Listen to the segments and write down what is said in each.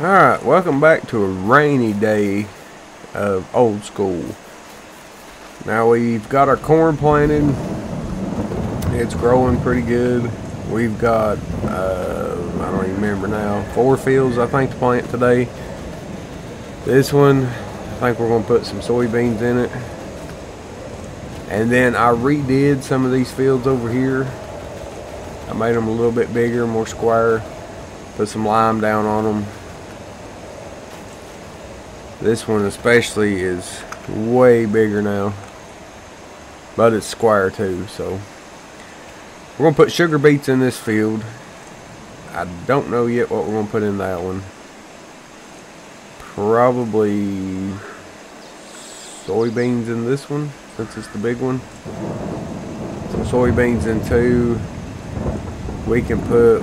Alright, welcome back to a rainy day of old school. Now we've got our corn planted. It's growing pretty good. We've got, uh, I don't even remember now, four fields I think to plant today. This one, I think we're going to put some soybeans in it. And then I redid some of these fields over here. I made them a little bit bigger, more square. Put some lime down on them this one especially is way bigger now. But it's square too, so. We're going to put sugar beets in this field. I don't know yet what we're going to put in that one. Probably soybeans in this one, since it's the big one. Some soybeans in two. We can put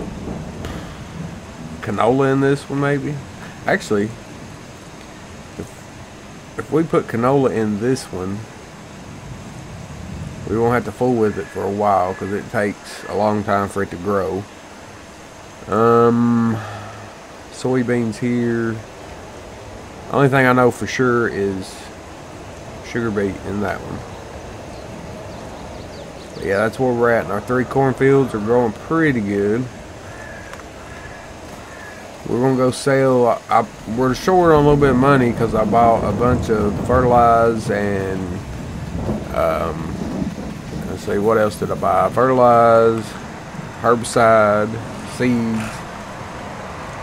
canola in this one maybe. Actually, if we put canola in this one, we won't have to fool with it for a while because it takes a long time for it to grow. Um, soybeans here. Only thing I know for sure is sugar beet in that one. But yeah, that's where we're at. And our three cornfields are growing pretty good. We're gonna go sell. I, we're short on a little bit of money because I bought a bunch of fertilizer and um, let's see what else did I buy? Fertilizer, herbicide, seeds.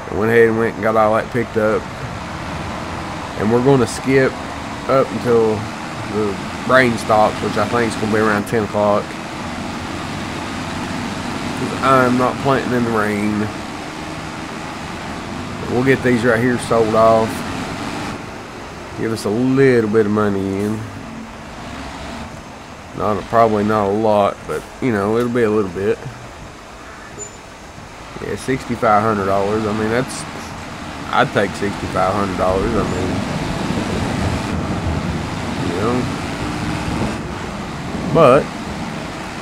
I went ahead and went and got all that picked up, and we're to skip up until the rain stops, which I think is to be around 10 o'clock. I'm not planting in the rain. We'll get these right here sold off. Give us a little bit of money in. Not a, probably not a lot, but you know it'll be a little bit. Yeah, sixty-five hundred dollars. I mean that's. I'd take sixty-five hundred dollars. I mean, you know. But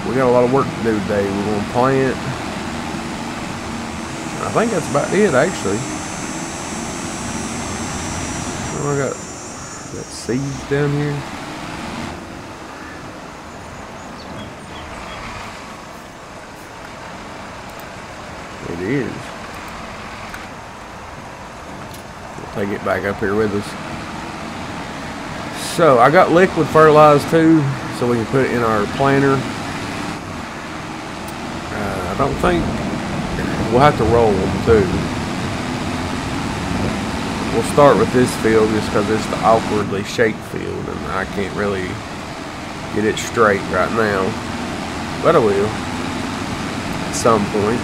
we got a lot of work to do today. We're gonna plant. I think that's about it, actually. Oh, I got, got seeds down here. It is. We'll take it back up here with us. So I got liquid fertilizer too, so we can put it in our planter. Uh, I don't think we'll have to roll them too. We'll start with this field just because it's the awkwardly shaped field and I can't really get it straight right now. But I will at some point.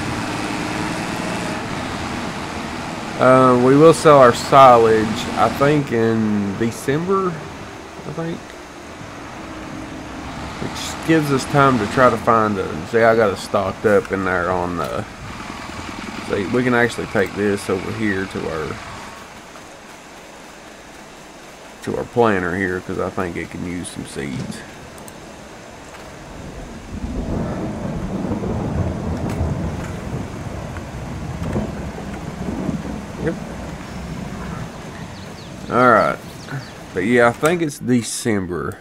Uh, we will sell our silage, I think, in December, I think. Which gives us time to try to find a, see I got it stocked up in there on the, see we can actually take this over here to our to our planter here because I think it can use some seeds. Yep. Alright. But yeah, I think it's December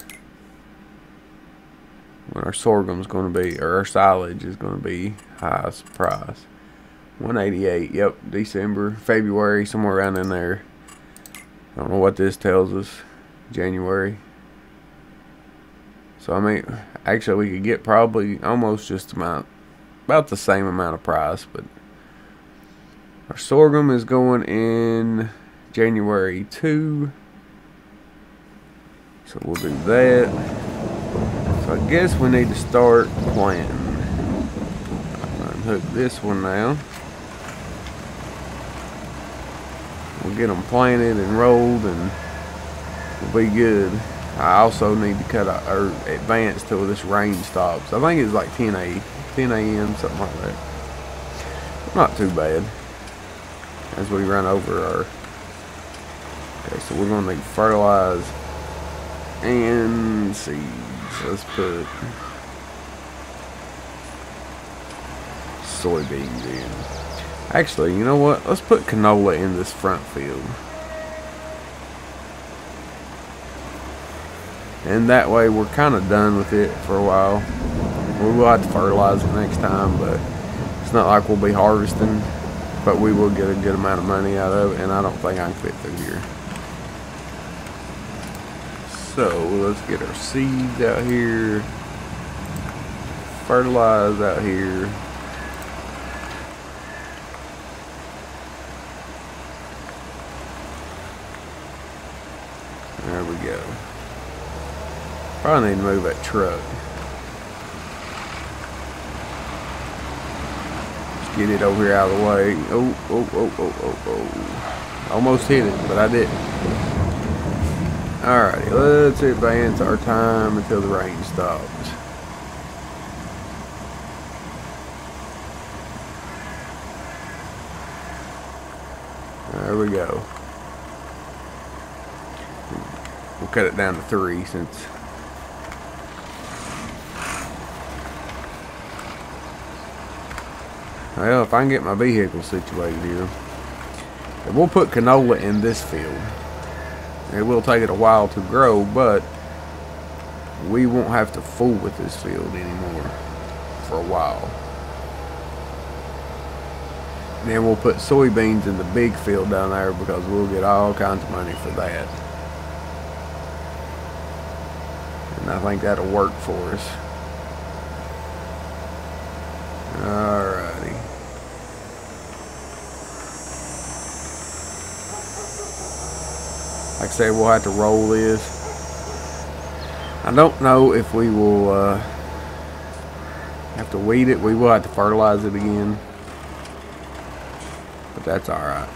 when our sorghum's going to be, or our silage is going to be highest price. 188, yep, December, February, somewhere around in there. I don't know what this tells us. January. So I mean, actually we could get probably almost just about, about the same amount of price, but our sorghum is going in January 2. So we'll do that. So I guess we need to start planting. I'm Unhook this one now. We'll get them planted and rolled and we'll be good. I also need to cut out or advance till this rain stops. I think it's like 10 a 10 a.m. something like that. Not too bad. As we run over our. Okay, so we're gonna need fertilize and seeds. Let's put soybeans in. Actually, you know what? Let's put canola in this front field. And that way we're kind of done with it for a while. We will have to fertilize it next time, but it's not like we'll be harvesting. But we will get a good amount of money out of it, and I don't think I can fit through here. So let's get our seeds out here. Fertilize out here. There we go. Probably need to move that truck. Let's get it over here out of the way. Oh, oh, oh, oh, oh, oh. Almost hit it, but I didn't. Alrighty, let's advance our time until the rain stops. There we go. We'll cut it down to three since Well, if I can get my vehicle situated here. We'll put canola in this field. It will take it a while to grow, but we won't have to fool with this field anymore for a while. Then we'll put soybeans in the big field down there because we'll get all kinds of money for that. And I think that'll work for us. Like I say, we'll have to roll this. I don't know if we will uh, have to weed it. We will have to fertilize it again. But that's alright.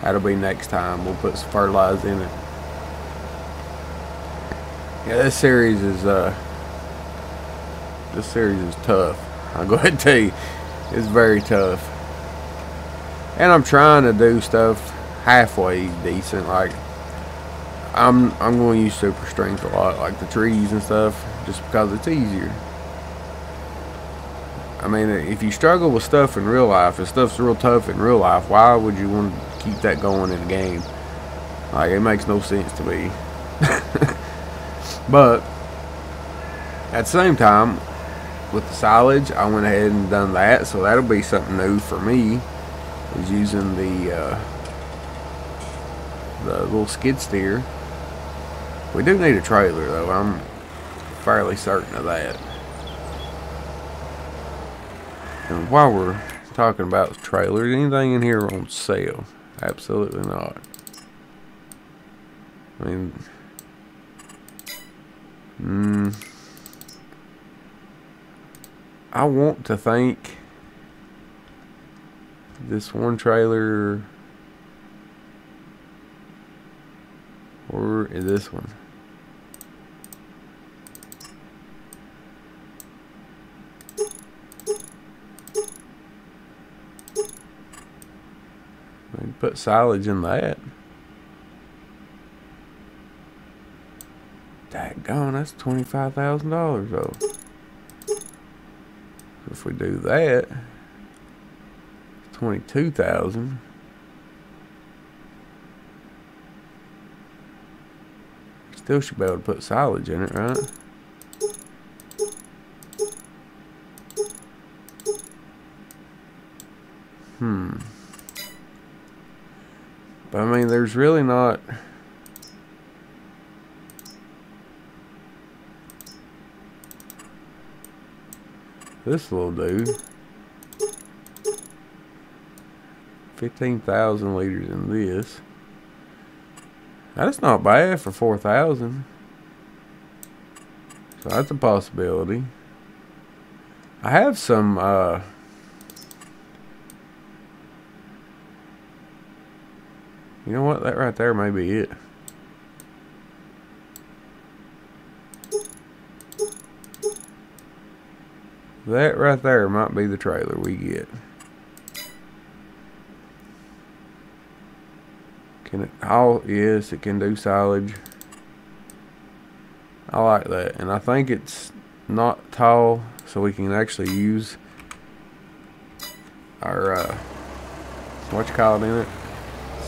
That'll be next time. We'll put some fertilizer in it. Yeah, this series is uh this series is tough. I'll go ahead and tell you, it's very tough. And I'm trying to do stuff halfway decent. Like I'm I'm going to use super strength a lot, like the trees and stuff, just because it's easier. I mean, if you struggle with stuff in real life, if stuff's real tough in real life, why would you want to keep that going in a game? Like, it makes no sense to me. But at the same time, with the silage, I went ahead and done that, so that'll be something new for me. Is using the uh, the little skid steer. We do need a trailer though. I'm fairly certain of that. And while we're talking about trailers, anything in here on sale? Absolutely not. I mean, Mm, I want to think this one trailer or this one. Put silage in that. Daggone, that's $25,000 though. If we do that, 22,000. Still should be able to put silage in it, right? Hmm. But I mean, there's really not... This little dude. 15,000 liters in this. That's not bad for 4,000. So that's a possibility. I have some, uh, you know what? That right there may be it. That right there might be the trailer we get. Can it haul? Yes, it can do silage. I like that. And I think it's not tall, so we can actually use... our, uh, what you call it in it.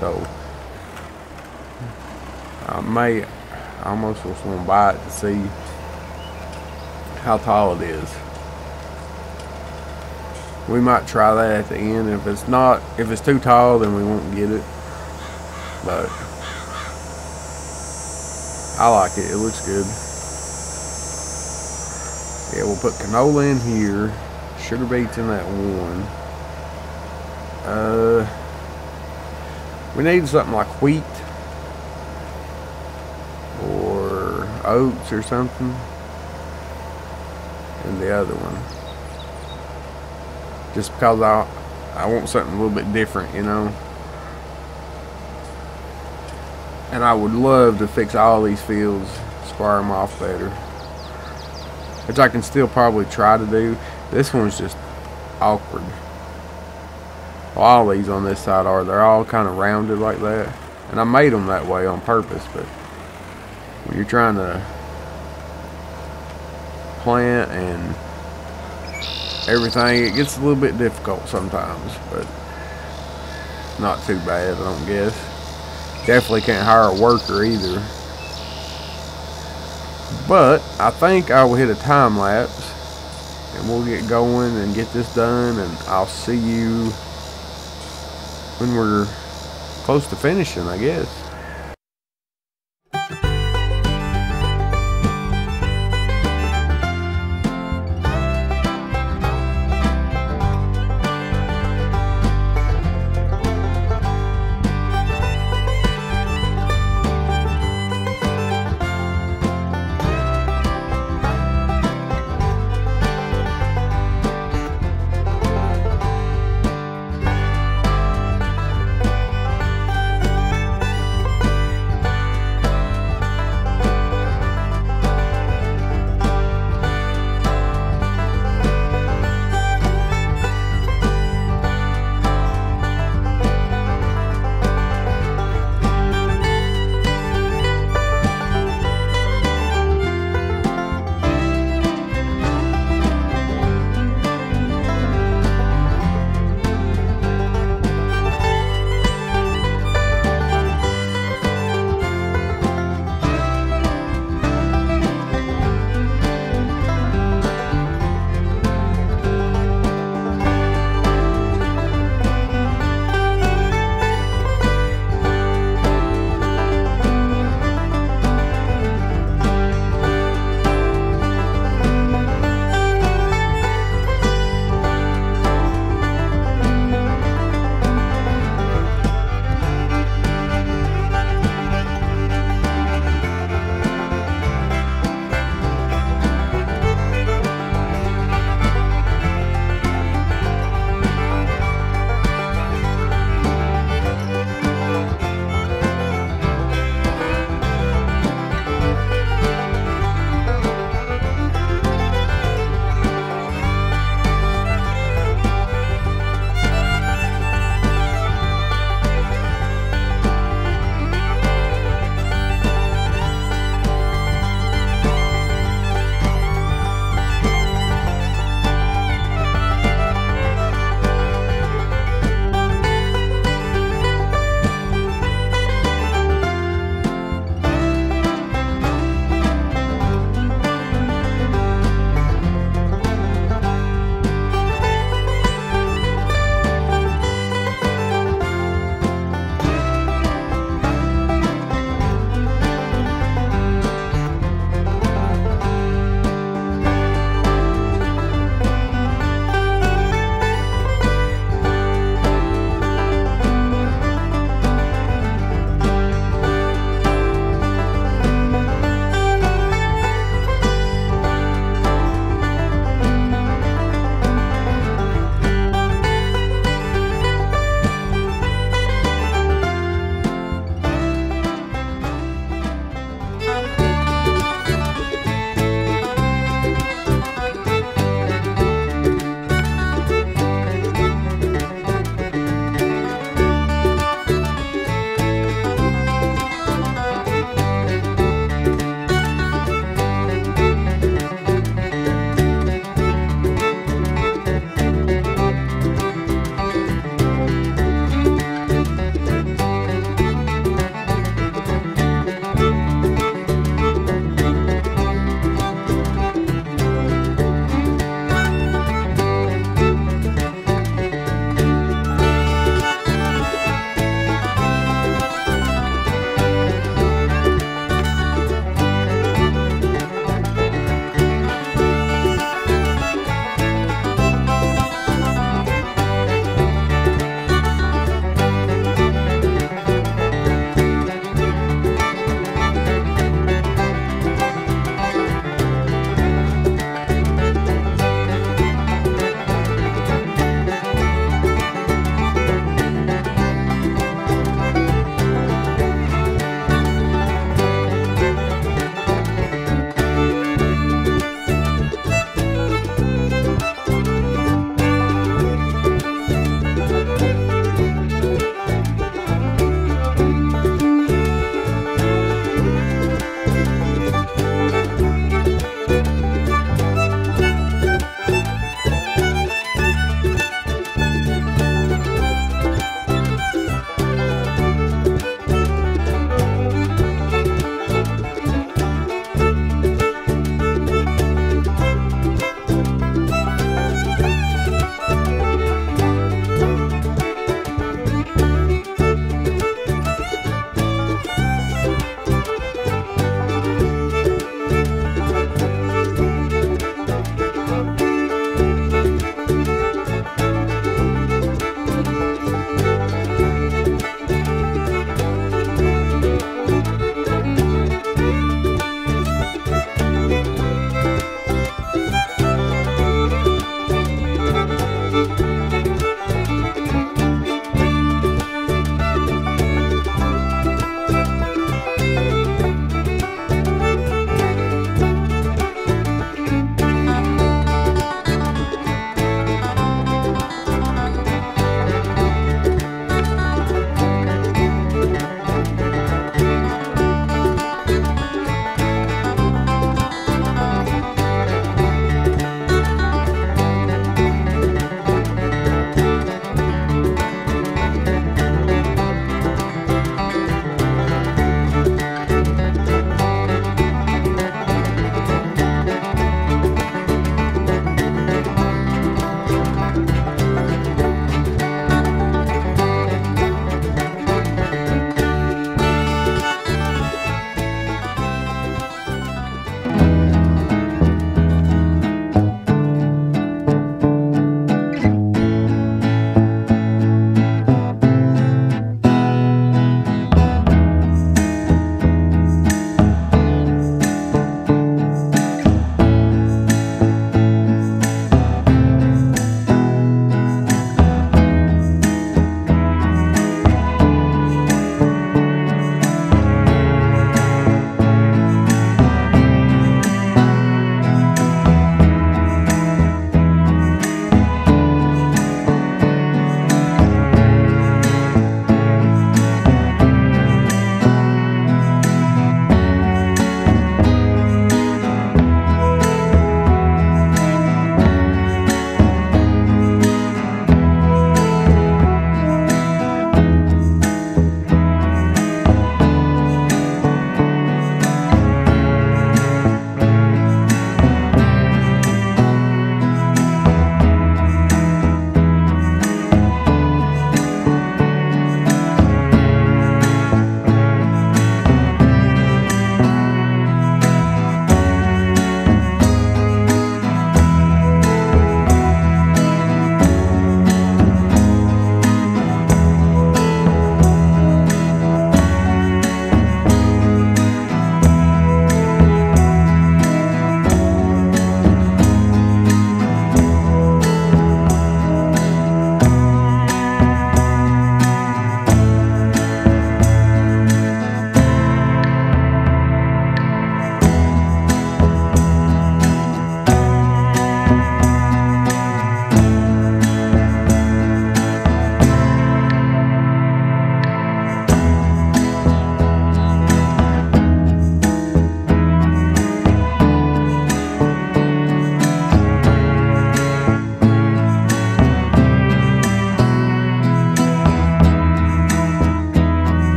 So I may I almost just want to buy it to see how tall it is. We might try that at the end. If it's not, if it's too tall, then we won't get it. But I like it. It looks good. Yeah, we'll put canola in here. Sugar beets in that one. Uh, we need something like wheat or oats or something. And the other one. Just because I, I want something a little bit different, you know. And I would love to fix all these fields, square them off better. Which I can still probably try to do. This one's just awkward. Well, all these on this side are. They're all kind of rounded like that. And I made them that way on purpose, but when you're trying to plant and everything, it gets a little bit difficult sometimes, but not too bad, I don't guess. Definitely can't hire a worker either. But I think I will hit a time lapse and we'll get going and get this done and I'll see you when we're close to finishing, I guess.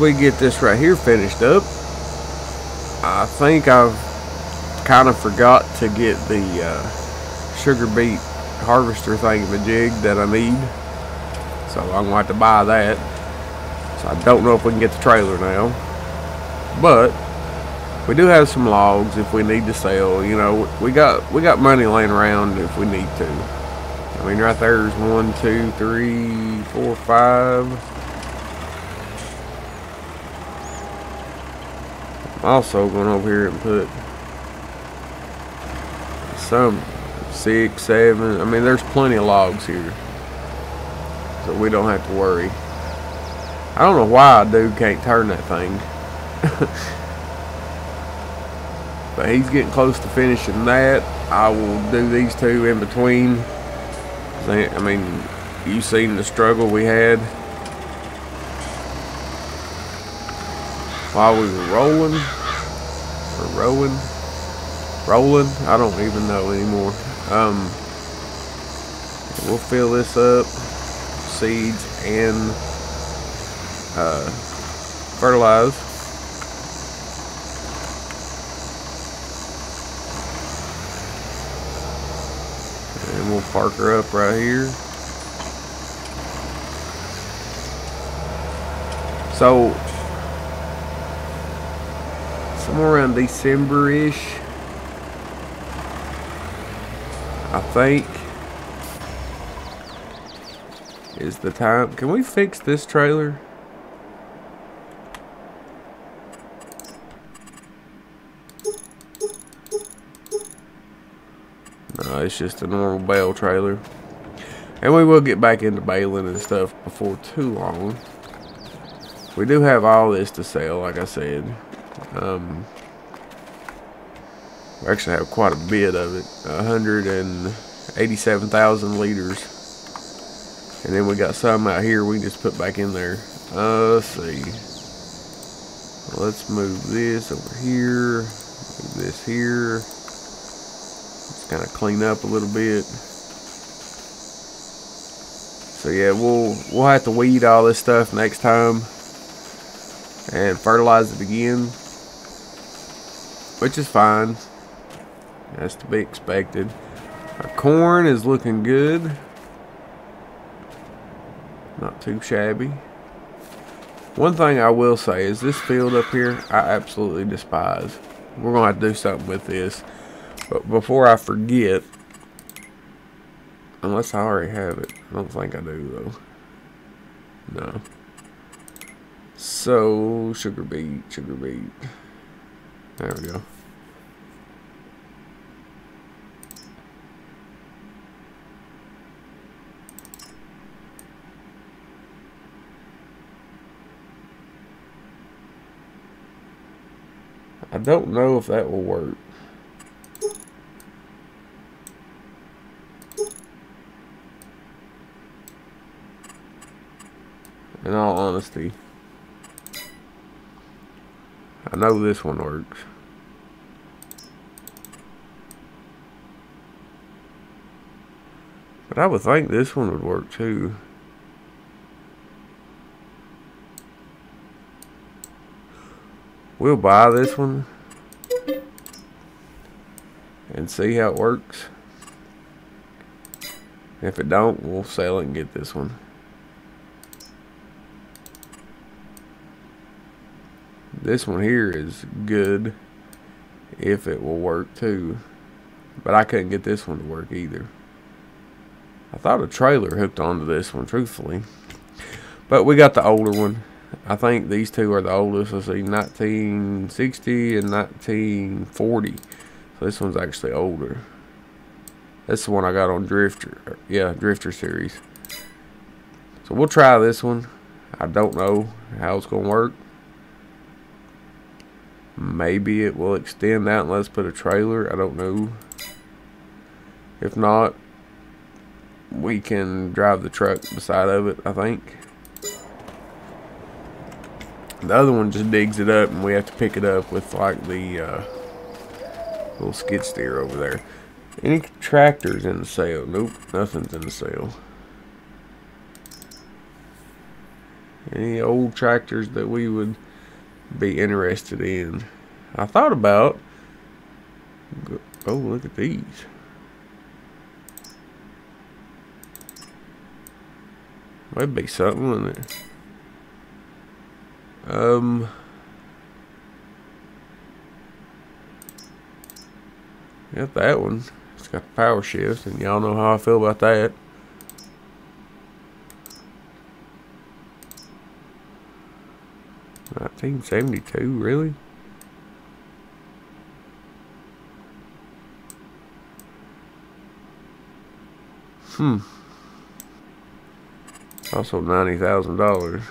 We get this right here finished up, I think I've kind of forgot to get the uh, sugar beet harvester thing of a jig that I need. So I'm going to have to buy that. So I don't know if we can get the trailer now. But we do have some logs if we need to sell. You know, we got we got money laying around if we need to. I mean, right there's one, two, three, four, five. Also going over here and put some six, seven. I mean, there's plenty of logs here. So we don't have to worry. I don't know why a dude can't turn that thing. but he's getting close to finishing that. I will do these two in between. I mean, you seen the struggle we had while we were rolling rowing? Rolling? I don't even know anymore. Um, we'll fill this up seeds and uh, fertilize. And we'll park her up right here. So around December-ish I think is the time. Can we fix this trailer? No, it's just a normal bale trailer. And we will get back into baling and stuff before too long. We do have all this to sell, like I said. Um, we actually have quite a bit of it. 187,000 liters. And then we got some out here we just put back in there. Uh, let's see. Let's move this over here. Move this here. Just kind of clean up a little bit. So yeah, we'll we'll have to weed all this stuff next time and fertilize it again, which is fine. That's to be expected. Our corn is looking good. Not too shabby. One thing I will say is this field up here, I absolutely despise. We're going to have to do something with this. But before I forget, unless I already have it. I don't think I do, though. No. So, sugar beet, sugar beet. There we go. I don't know if that will work. In all honesty. I know this one works. But I would think this one would work too. We'll buy this one and see how it works. If it don't, we'll sell it and get this one. This one here is good if it will work too. But I couldn't get this one to work either. I thought a trailer hooked onto this one, truthfully. But we got the older one. I think these two are the oldest. Let's see, 1960 and 1940. So this one's actually older. That's the one I got on Drifter. Yeah, Drifter series. So we'll try this one. I don't know how it's going to work. Maybe it will extend that and let's put a trailer. I don't know. If not, we can drive the truck beside of it, I think. The other one just digs it up and we have to pick it up with like the uh, little skid steer over there. Any tractors in the sale? Nope, nothing's in the sale. Any old tractors that we would be interested in. I thought about. Oh, look at these. Might be something, wouldn't it? Um. Got that one. It's got the power shift, and y'all know how I feel about that. Nineteen seventy two, really? Hmm. Also ninety thousand dollars.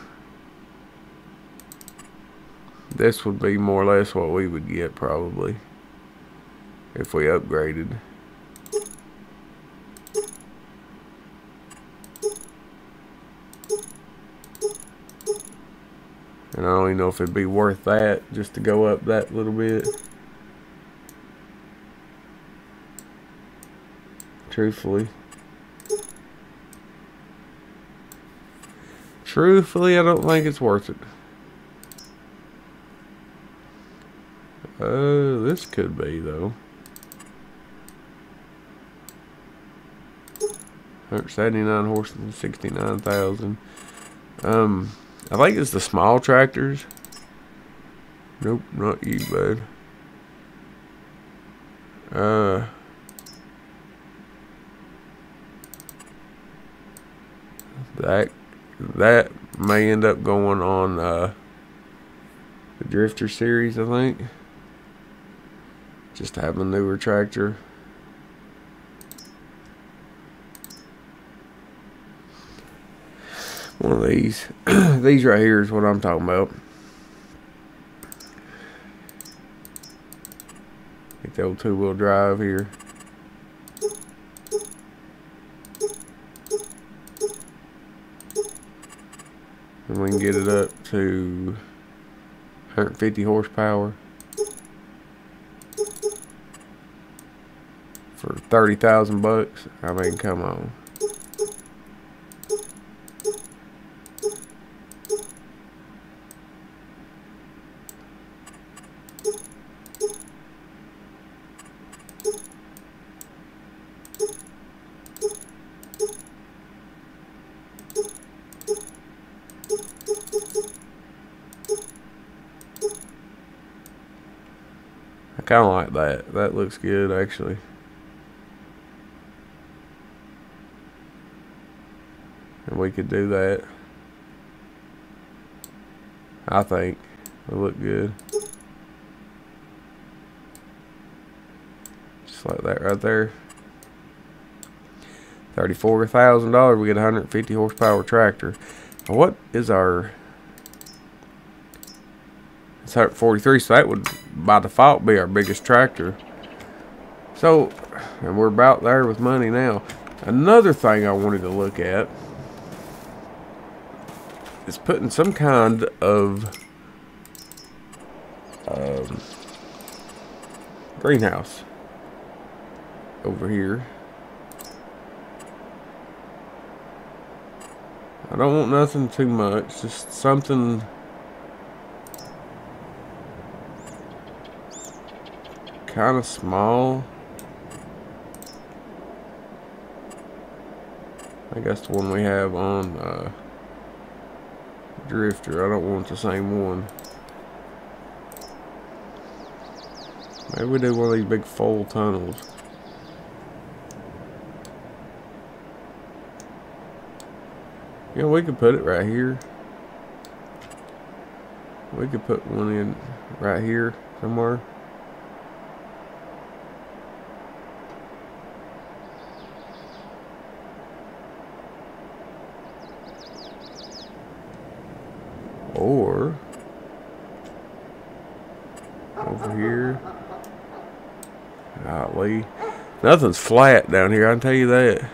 This would be more or less what we would get probably if we upgraded. And I don't even know if it'd be worth that just to go up that little bit. Truthfully. Truthfully, I don't think it's worth it. Uh, this could be, though. 179 horses and 69,000. Um, I think it's the small tractors. Nope, not you, bud. Uh, that that may end up going on uh, the Drifter series, I think. Just have a newer tractor. One of these. these right here is what I'm talking about. Get the old two-wheel drive here. And we can get it up to 150 horsepower. For 30,000 bucks. I mean, come on. kind of like that. Looks good, actually. And we could do that. I think. It'll look good. Just like that right there. $34,000, we get a 150 horsepower tractor. what is our... It's 143, so that would by default be our biggest tractor. So, and we're about there with money now. Another thing I wanted to look at is putting some kind of um, greenhouse over here. I don't want nothing too much, just something kind of small. I guess the one we have on uh, Drifter. I don't want the same one. Maybe we do one of these big full tunnels. Yeah, you know, we could put it right here. We could put one in right here somewhere. Nothing's flat down here, I can tell you that.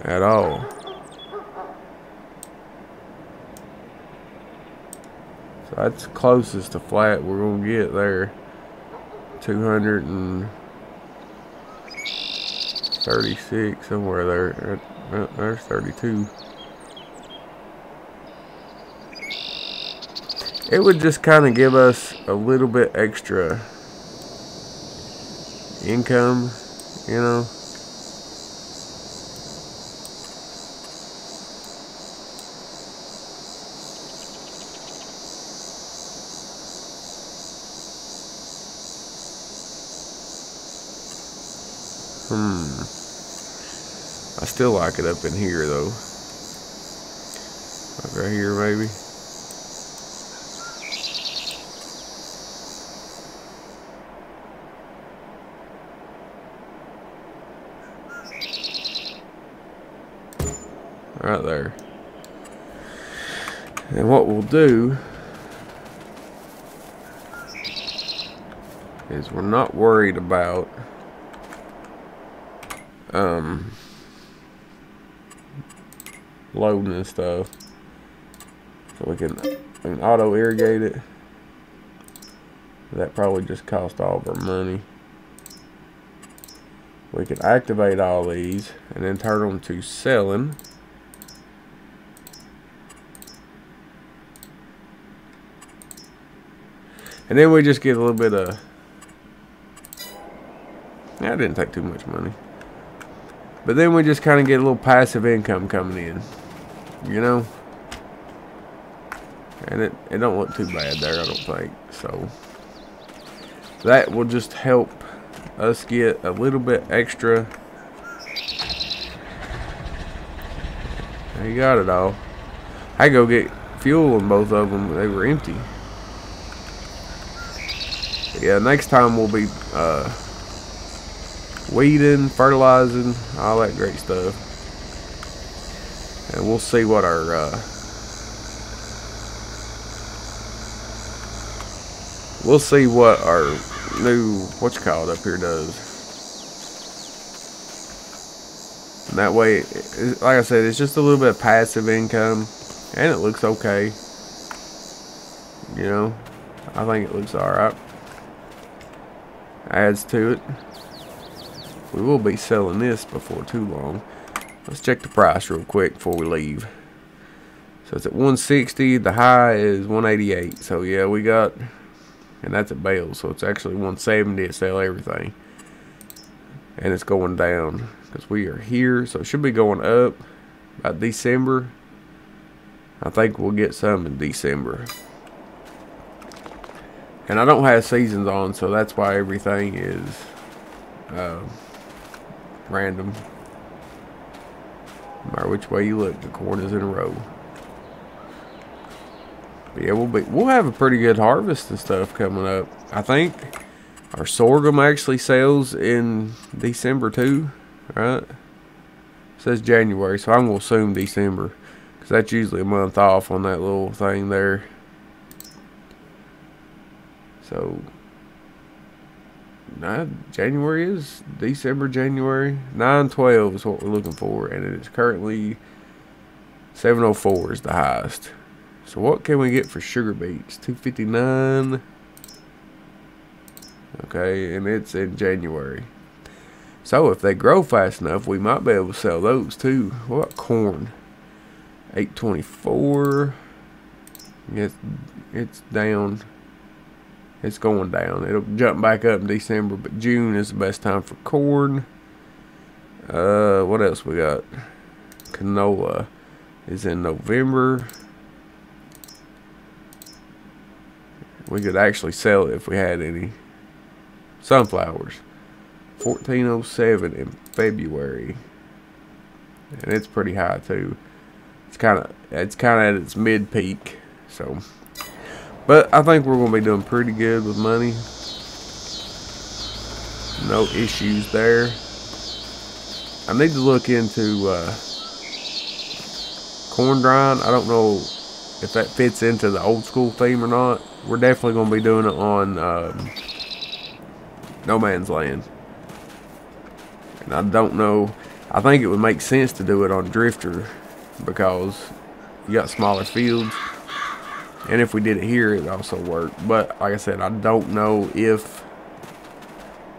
At all. So that's closest to flat we're going to get there. 236, somewhere there. Uh, there's 32. It would just kind of give us a little bit extra income, you know. Hmm. I still like it up in here though. Like right here maybe. Right there. And what we'll do is we're not worried about um, loading and stuff. So we can, we can auto irrigate it. That probably just cost all of our money. We can activate all these and then turn them to selling. And then we just get a little bit of... That didn't take too much money. But then we just kind of get a little passive income coming in. You know? And it, it don't look too bad there, I don't think. So, that will just help us get a little bit extra. You got it all. I go get fuel in both of them. They were empty. Yeah, next time we'll be uh, weeding, fertilizing, all that great stuff. And we'll see what our uh, we'll see what our new what's called up here does. And that way, like I said, it's just a little bit of passive income, and it looks okay. You know, I think it looks alright. Adds to it. We will be selling this before too long. Let's check the price real quick before we leave. So it's at 160. The high is 188. So yeah, we got, and that's at bale. So it's actually 170 to sell everything. And it's going down because we are here. So it should be going up by December. I think we'll get some in December. And I don't have seasons on, so that's why everything is uh, random. No matter which way you look, the corn is in a row. But yeah, we'll be we'll have a pretty good harvest and stuff coming up. I think our sorghum actually sells in December too, right? It says January, so I'm gonna assume December, cause that's usually a month off on that little thing there. So nine January is December, January. Nine twelve is what we're looking for, and it is currently seven oh four is the highest. So what can we get for sugar beets? Two fifty nine. Okay, and it's in January. So if they grow fast enough, we might be able to sell those too. What about corn? Eight twenty four. It's it's down it's going down. It'll jump back up in December, but June is the best time for corn. Uh, what else we got? Canola is in November. We could actually sell it if we had any. Sunflowers. 1407 in February. And it's pretty high too. It's kind of it's kind of at its mid peak. So but I think we're going to be doing pretty good with money. No issues there. I need to look into uh, corn drying. I don't know if that fits into the old school theme or not. We're definitely going to be doing it on um, No Man's Land. And I don't know. I think it would make sense to do it on Drifter because you got smaller fields. And if we did it here, it also worked. But like I said, I don't know if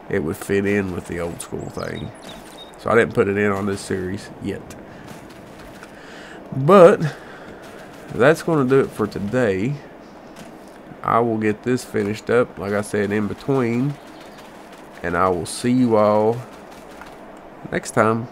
it would fit in with the old school thing. So I didn't put it in on this series yet. But that's going to do it for today. I will get this finished up, like I said, in between. And I will see you all next time.